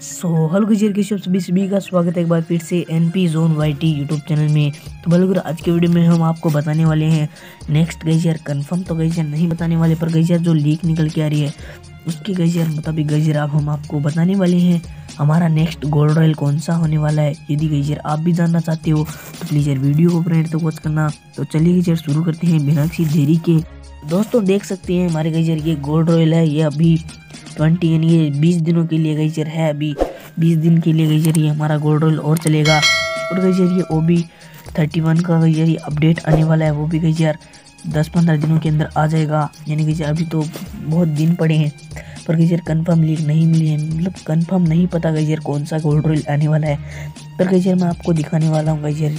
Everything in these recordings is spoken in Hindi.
सो हेलो गजर के सभी सभी का स्वागत है एक बार फिर से N P zone Y T YouTube channel में। तो भले आज के वीडियो में हम आपको बताने वाले हैं। नेक्स्ट गजर कंफर्म तो गजर नहीं बताने वाले, पर गजर जो लीक निकल के आ रही है, उसकी गजर मुताबिक गजर आप, हम आपको बताने वाले हैं, हमारा नेक्स्ट गोल्ड रॉयल कौन सा होने वाला है, यदि गजर आप भी जानना चाहते हो तो प्लीज़ यार वीडियो को फ्रेंड तक वॉच करना। तो चलिए गजर शुरू करते हैं बिना किसी देरी के। दोस्तों, देख सकते हैं हमारे गजर ये गोल्ड रॉयल है, ये अभी ट्वेंटी यानी ये बीस दिनों के लिए गईचर है अभी। बीस दिन के लिए गई ये हमारा गोल्ड रोल और चलेगा। और गईचर ये ओ बी थर्टी वन का गईचर ये अपडेट आने वाला है, वो भी गईचर दस पंद्रह दिनों के अंदर आ जाएगा। यानी कि अभी तो बहुत दिन पड़े हैं, पर गईचर कंफर्म लीक नहीं मिली है। मतलब कन्फर्म नहीं पता गईचर कौन सा गोल्ड रोल आने वाला है। पर गईचर मैं आपको दिखाने वाला हूँ गईचर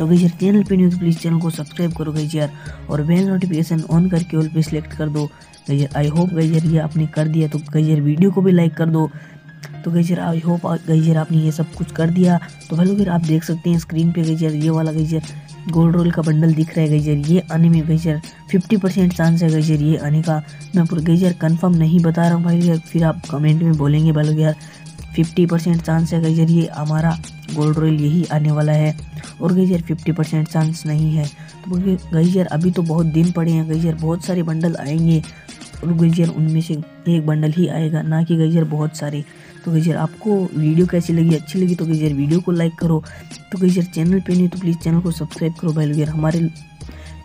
तो गई यार चैनल पे तो प्लीज़ चैनल को सब्सक्राइब करो गई यार, और बेल नोटिफिकेशन ऑन करके ऑल पे सिलेक्ट कर दो। गई यार आई होप गई यार ये आपने कर दिया तो गई यार वीडियो को भी लाइक कर दो। तो गई यार आई होप गई यार आपने ये सब कुछ कर दिया। तो हेलो फिर आप देख सकते हैं स्क्रीन पे गई यार, ये वाला गई यार गोल्ड रोल का बंडल दिख रहा है गई यार, ये आने में गई यार फिफ्टी परसेंट चांस है गई यार ये आने का। मैं पूरा गई यार कन्फर्म नहीं बता रहा हूँ भाई यार फिर आप कमेंट में बोलेंगे भाई यार फिफ्टी परसेंट चांस है। गई यार ये हमारा गोल्ड रॉयल यही आने वाला है और गई यार फिफ्टी परसेंट चांस नहीं है तो गई यार, अभी तो बहुत दिन पड़े हैं, गई यार, बहुत सारे बंडल आएँगे और गई यार, उनमें से एक बंडल ही आएगा, ना कि गई यार, बहुत सारे। तो गई यार, आपको वीडियो कैसी लगी? अच्छी लगी तो गई यार, वीडियो को लाइक करो। तो गई यार चैनल पे नहीं तो प्लीज़ चैनल को सब्सक्राइब करो भाई यार, हमारे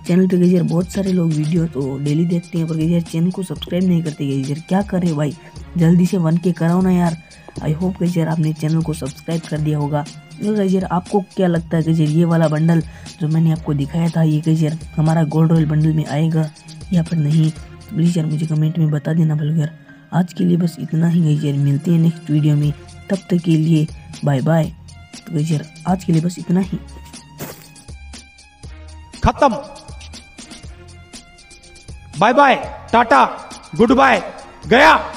चैनल पे गई यार, बहुत सारे लोग वीडियो तो डेली देखते हैं, पर गई यार चैनल को सब्सक्राइब नहीं करते। गई यार, क्या कर भाई? जल्दी से वन के कराओ ना यार। आई होप गई यार आपने चैनल को सब्सक्राइब कर दिया होगा। तो यार, आपको क्या लगता है कि ये वाला बंडल जो मैंने आपको दिखाया था, ये गई यार हमारा गोल्ड रॉयल बंडल में आएगा या फिर नहीं? प्लीज़ यार मुझे कमेंट में बता देना भलो यार। आज के लिए बस इतना ही गई यार, मिलते हैं नेक्स्ट वीडियो में। तब तक के लिए बाय बाय तो गई यार, आज के लिए बस इतना ही। खत्म। Bye bye tata good bye गया।